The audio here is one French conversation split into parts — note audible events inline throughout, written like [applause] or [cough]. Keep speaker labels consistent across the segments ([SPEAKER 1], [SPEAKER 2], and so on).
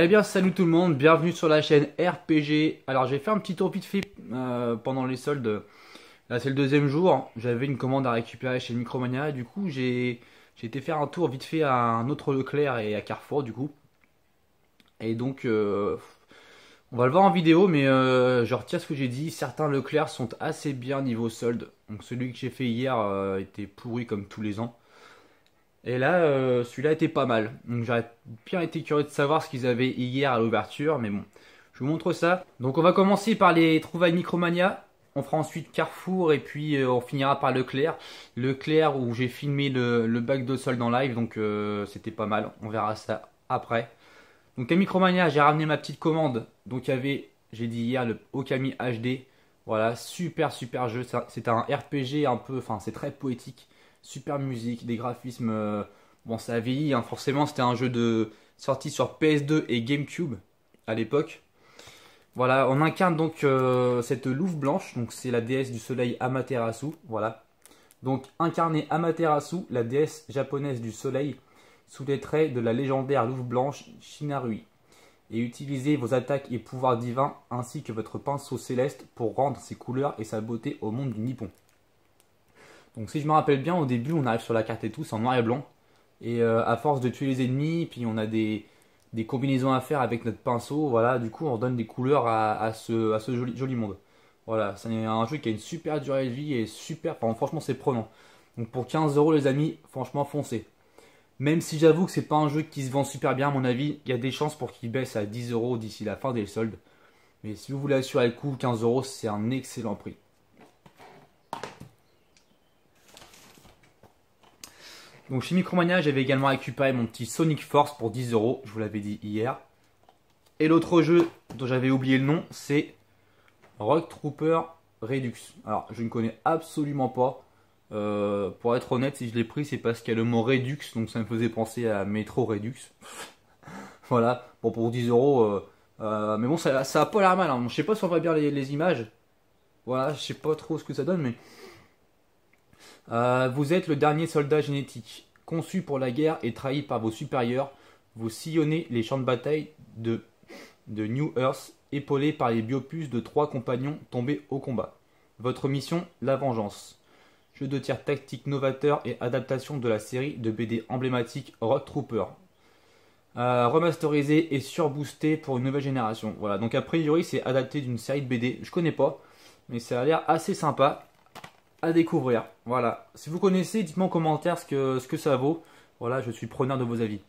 [SPEAKER 1] Eh bien salut tout le monde, bienvenue sur la chaîne RPG. Alors j'ai fait un petit tour vite fait euh, pendant les soldes. Là c'est le deuxième jour, j'avais une commande à récupérer chez Micromania. Du coup j'ai été faire un tour vite fait à un autre Leclerc et à Carrefour du coup. Et donc euh, on va le voir en vidéo mais euh, je retiens ce que j'ai dit. Certains Leclerc sont assez bien niveau solde. Donc celui que j'ai fait hier était pourri comme tous les ans. Et là, euh, celui-là était pas mal. Donc j'aurais bien été curieux de savoir ce qu'ils avaient hier à l'ouverture, mais bon, je vous montre ça. Donc on va commencer par les trouvailles Micromania. On fera ensuite Carrefour et puis euh, on finira par Leclerc. Leclerc où j'ai filmé le, bac de solde en live, donc euh, c'était pas mal. On verra ça après. Donc à Micromania, j'ai ramené ma petite commande. Donc il y avait, j'ai dit hier, le Okami HD. Voilà, super super jeu. C'est un RPG un peu, enfin c'est très poétique super musique, des graphismes. Euh, bon, ça a vieilli, hein. forcément, c'était un jeu de sorti sur PS2 et GameCube à l'époque. Voilà, on incarne donc euh, cette louve blanche, donc c'est la déesse du soleil Amaterasu, voilà. Donc incarner Amaterasu, la déesse japonaise du soleil, sous les traits de la légendaire louve blanche Shinarui. Et utilisez vos attaques et pouvoirs divins ainsi que votre pinceau céleste pour rendre ses couleurs et sa beauté au monde du Nippon. Donc si je me rappelle bien, au début, on arrive sur la carte et tout, c'est en noir et blanc. Et euh, à force de tuer les ennemis, puis on a des, combinaisons à faire avec notre pinceau, voilà, du coup on donne des couleurs à, ce, à ce joli, monde. Voilà, c'est un jeu qui a une super durée de vie et super, franchement c'est prenant. Donc pour 15 euros les amis, franchement foncez. Même si j'avoue que c'est pas un jeu qui se vend super bien à mon avis, il y a des chances pour qu'il baisse à 10 euros d'ici la fin des soldes. Mais si vous voulez assurer le coup, 15 euros c'est un excellent prix. Donc chez Micromania, j'avais également récupéré mon petit Sonic Force pour 10 euros, je vous l'avais dit hier. Et l'autre jeu dont j'avais oublié le nom, c'est Rock Trooper Redux. Alors, je ne connais absolument pas. Euh, pour être honnête, si je l'ai pris, c'est parce qu'il y a le mot Redux, donc ça me faisait penser à Metro Redux. [laughs] voilà, bon, pour 10 euros. Euh, euh, mais bon, ça, a pas l'air mal. Hein. Je sais pas si on voit bien les, les, images. Voilà, je sais pas trop ce que ça donne, mais euh, vous êtes le dernier soldat génétique, conçu pour la guerre et trahi par vos supérieurs. Vous sillonnez les champs de bataille de, de New Earth, épaulé par les biopuces de trois compagnons tombés au combat. Votre mission, la vengeance. Jeu de tir tactique novateur et adaptation de la série de BD emblématique Rock Trooper. Euh, remasterisé et surboosté pour une nouvelle génération. Voilà, donc a priori c'est adapté d'une série de BD, je connais pas, mais ça a l'air assez sympa à découvrir. Voilà. Si vous connaissez, dites-moi en commentaire ce que, ce que ça vaut. Voilà, je suis preneur de vos avis.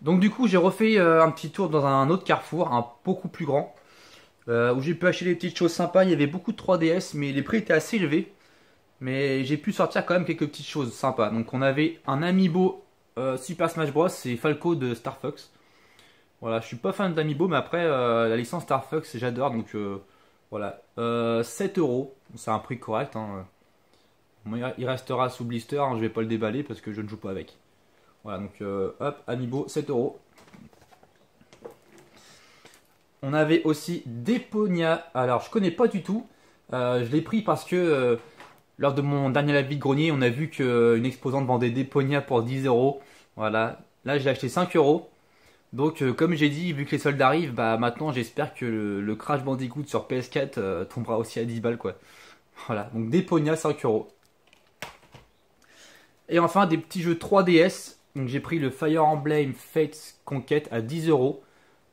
[SPEAKER 1] Donc du coup, j'ai refait euh, un petit tour dans un autre carrefour, un beaucoup plus grand, euh, où j'ai pu acheter des petites choses sympas. Il y avait beaucoup de 3DS, mais les prix étaient assez élevés. Mais j'ai pu sortir quand même quelques petites choses sympas. Donc on avait un Amiibo euh, Super Smash Bros. C'est Falco de Star Fox. Voilà, je suis pas fan d'Amiibo, mais après la licence Star Fox, j'adore. Donc voilà, 7 euros c'est un prix correct. Hein. Il restera sous blister, hein, je vais pas le déballer parce que je ne joue pas avec. Voilà, donc euh, hop, Amiibo, 7 euros. On avait aussi Deponia. Alors, je connais pas du tout. Euh, je l'ai pris parce que euh, lors de mon dernier avis de grenier, on a vu qu'une exposante vendait Deponia pour 10 euros. Voilà. Là, j'ai acheté 5 euros. Donc, comme j'ai dit, vu que les soldes arrivent, bah maintenant j'espère que le, Crash Bandicoot sur PS4 tombera aussi à 10 balles quoi. Voilà, donc des pognas 5 euros. Et enfin des petits jeux 3DS. Donc j'ai pris le Fire Emblem Fates Conquête à 10 euros.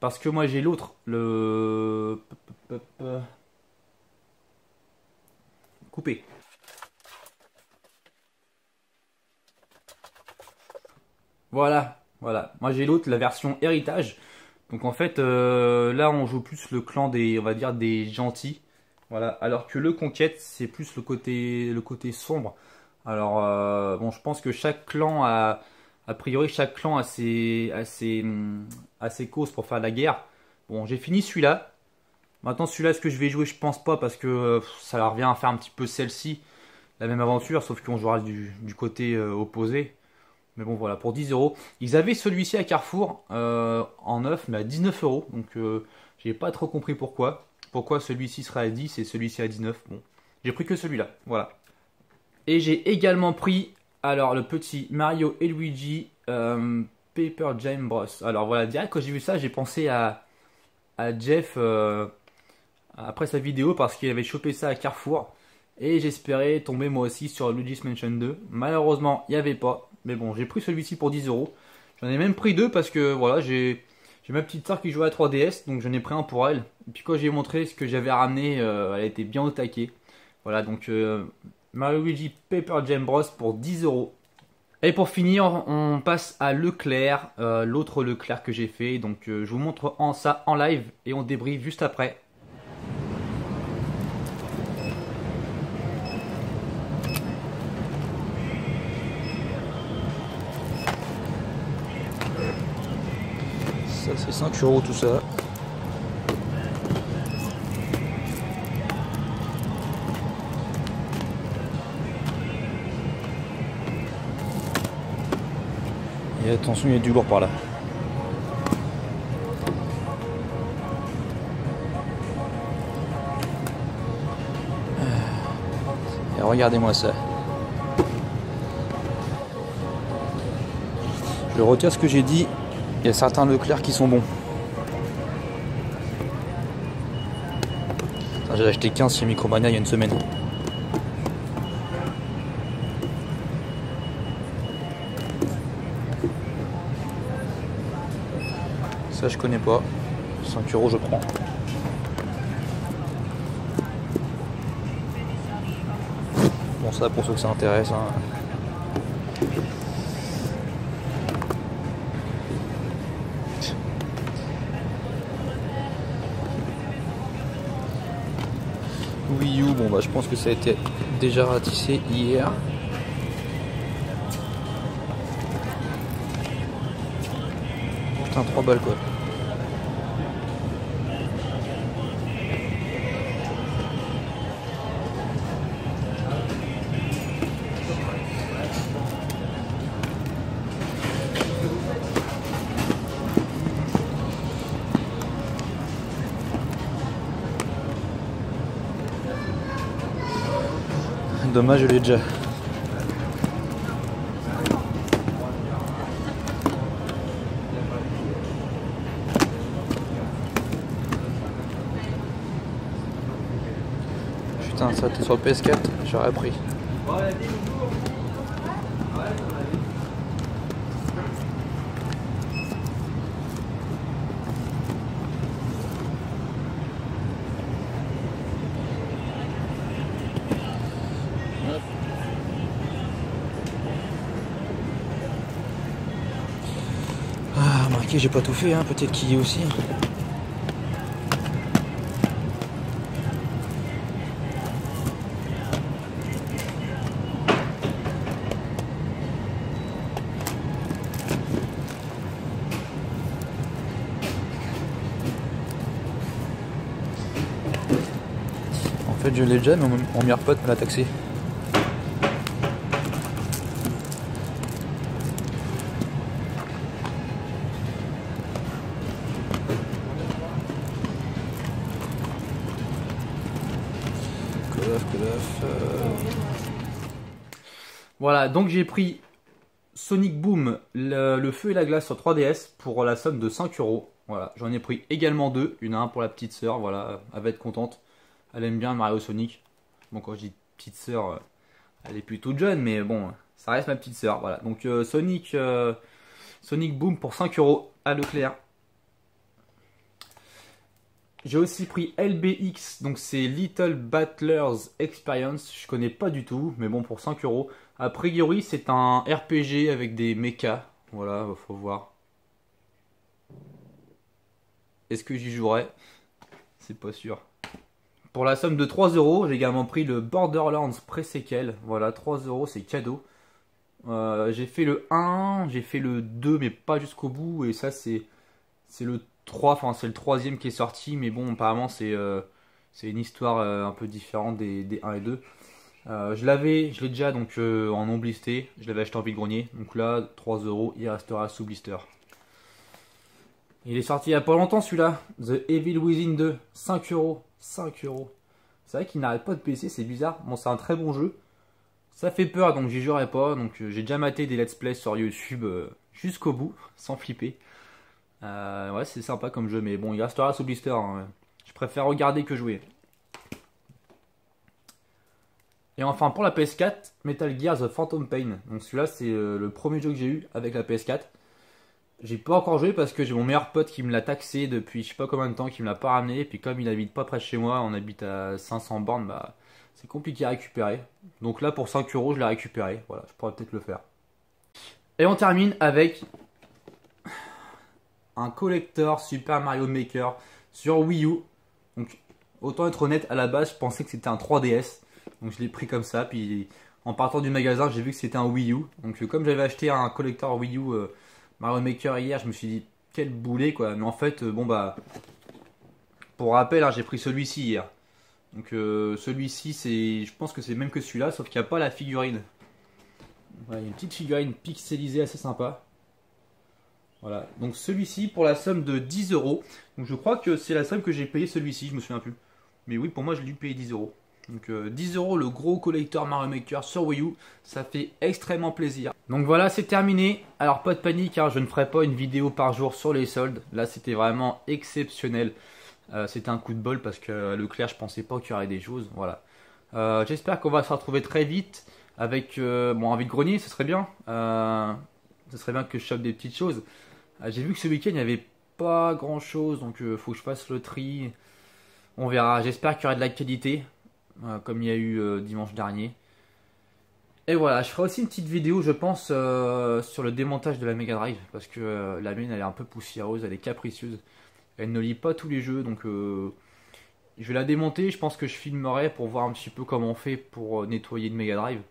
[SPEAKER 1] Parce que moi j'ai l'autre, le... Coupé. Voilà, voilà. Moi j'ai l'autre, la version héritage. Donc en fait, euh, là on joue plus le clan des, on va dire, des gentils. Voilà, alors que le conquête, c'est plus le côté, le côté sombre. Alors, euh, bon, je pense que chaque clan a, a priori, chaque clan a ses, a ses, causes pour faire la guerre. Bon, j'ai fini celui-là. Maintenant, celui-là, est-ce que je vais jouer? Je pense pas, parce que ça leur revient à faire un petit peu celle-ci, la même aventure, sauf qu'on jouera du, du côté euh, opposé. Mais bon, voilà, pour 10 euros. Ils avaient celui-ci à Carrefour, euh, en neuf, mais à 19 euros. Donc, j'ai pas trop compris pourquoi. Pourquoi celui-ci sera à 10 et celui-ci à 19 Bon, j'ai pris que celui-là, voilà. Et j'ai également pris, alors, le petit Mario et Luigi, euh, Paper Jam Bros. Alors voilà, direct quand j'ai vu ça, j'ai pensé à, à Jeff euh, après sa vidéo parce qu'il avait chopé ça à Carrefour. Et j'espérais tomber moi aussi sur Luigi's Mansion 2. Malheureusement, il n'y avait pas. Mais bon, j'ai pris celui-ci pour 10 euros. J'en ai même pris deux parce que voilà, j'ai ma petite soeur qui joue à 3DS, donc j'en ai pris un pour elle. Et puis quand j'ai montré ce que j'avais ramené, euh, elle était bien au taquet. Voilà, donc euh, Mario Luigi Paper Jam Bros pour 10 euros. Et pour finir, on passe à Leclerc, euh, l'autre Leclerc que j'ai fait. Donc je vous montre en ça en live et on débriefe juste après.
[SPEAKER 2] Ça c'est 5 euros tout ça. Et attention, il y a du lourd par là. Et regardez-moi ça. Je retire ce que j'ai dit. Il y a certains Leclerc qui sont bons. J'ai acheté 15 chez Micromania il y a une semaine. Ça je connais pas. 5 euros je prends. Bon ça pour ceux que ça intéresse. Hein. Wii U, bon bah je pense que ça a été déjà ratissé hier. Putain 3 balles quoi. Dommage, je l'ai déjà. Putain, ça t'es sur le PS4, j'aurais pris. J'ai pas tout fait, hein. peut-être qu'il y est aussi. En fait, je l'ai déjà, mais mon, mon meilleur pote me l'a taxé.
[SPEAKER 1] Donc j'ai pris Sonic Boom, le, feu et la glace sur 3DS pour la somme de 5 euros. Voilà, j'en ai pris également deux. Une à un pour la petite sœur, voilà, elle va être contente. Elle aime bien Mario Sonic. Bon, quand je dis petite sœur, euh, elle est plutôt jeune, mais bon, ça reste ma petite sœur. Voilà, donc euh, Sonic, euh, Sonic Boom pour 5 euros à Leclerc. J'ai aussi pris LBX, donc c'est Little Battlers Experience. Je connais pas du tout, mais bon, pour 5 euros. A priori, c'est un RPG avec des mechas. Voilà, faut voir. Est-ce que j'y jouerai? C'est pas sûr. Pour la somme de 3 euros, j'ai également pris le Borderlands pré-séquel. Voilà, 3 euros, c'est cadeau. Euh, j'ai fait le 1, j'ai fait le 2, mais pas jusqu'au bout. Et ça, c'est c'est le 3, enfin, c'est le troisième qui est sorti. Mais bon, apparemment, c'est euh, une histoire euh, un peu différente des, des 1 et 2. Euh, je l'avais, je l'ai déjà donc en non blisté. Je l'avais acheté en vide-grenier. Donc là, 3 euros, il restera sous blister. Il est sorti il y a pas longtemps celui-là. The Evil Within 2, 5 euros. 5 euros. C'est vrai qu'il n'arrête pas de baisser, c'est bizarre. Bon, c'est un très bon jeu. Ça fait peur, donc j'y jouerai pas. Donc j'ai déjà maté des let's play sur YouTube jusqu'au bout, [laughs] sans flipper. Euh, ouais, c'est sympa comme jeu, mais bon, il restera sous blister. Hein. Je préfère regarder que jouer. Et enfin, pour la PS4, Metal Gear The Phantom Pain. Donc celui-là, c'est euh, le premier jeu que j'ai eu avec la PS4. J'ai pas encore joué parce que j'ai mon meilleur pote qui me l'a taxé depuis je sais pas combien de temps, qui me l'a pas ramené. Et puis comme il habite pas près de chez moi, on habite à 500 bornes, bah c'est compliqué à récupérer. Donc là, pour 5 euros, je l'ai récupéré. Voilà, je pourrais peut-être le faire. Et on termine avec un collector Super Mario Maker sur Wii U. Donc, autant être honnête, à la base, je pensais que c'était un 3DS. Donc, je l'ai pris comme ça. Puis, en partant du magasin, j'ai vu que c'était un Wii U. Donc, comme j'avais acheté un collector Wii U euh, Mario Maker hier, je me suis dit, quel boulet quoi. Mais en fait, euh, bon bah. Pour rappel, hein, j'ai pris celui-ci hier. Donc, euh, celui-ci, c'est, je pense que c'est même que celui-là, sauf qu'il n'y a pas la figurine. Une petite figurine pixelisée assez sympa. Voilà, donc celui-ci pour la somme de 10 euros. Donc je crois que c'est la somme que j'ai payé celui-ci, je me souviens plus. Mais oui, pour moi, je l'ai payé 10 euros. Donc 10 euh, euros le gros collector Mario Maker sur Wii U, ça fait extrêmement plaisir. Donc voilà, c'est terminé. Alors pas de panique, hein, je ne ferai pas une vidéo par jour sur les soldes. Là, c'était vraiment exceptionnel. Euh, c'était un coup de bol parce que Leclerc, je pensais pas qu'il y aurait des choses. Voilà. Euh, j'espère qu'on va se retrouver très vite avec bon un vide-grenier, ce serait bien. ce serait bien que je chope des petites choses. Ah, j'ai vu que ce week-end, il n'y avait pas grand-chose, donc il euh, faut que je fasse le tri. On verra. J'espère qu'il y aura de la qualité, euh, comme il y a eu euh, dimanche dernier. Et voilà, je ferai aussi une petite vidéo, je pense, sur le démontage de la Mega Drive, parce que la mienne, elle est un peu poussiéreuse, elle est capricieuse. Elle ne lit pas tous les jeux, donc je vais la démonter. Je pense que je filmerai pour voir un petit peu comment on fait pour nettoyer une Mega Drive.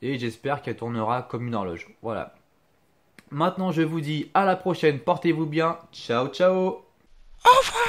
[SPEAKER 1] Et j'espère qu'elle tournera comme une horloge. Voilà. Maintenant, je vous dis à la prochaine. Portez-vous bien. Ciao, ciao. Au revoir.